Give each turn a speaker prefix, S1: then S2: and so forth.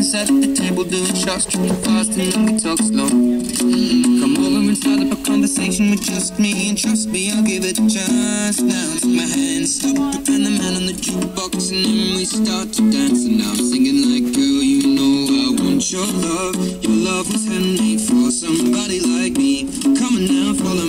S1: friends at the table doing shots, tripping fast, and then we talk slow. Mm-hmm. Come over and start up a conversation with just me, and trust me, I'll give it a chance. Now take my hand, stop Van the Man on the jukebox, and then we start to dance. And I'm singing like, girl, you know I want your love. Your love was handmade for somebody like me. Come on now, follow.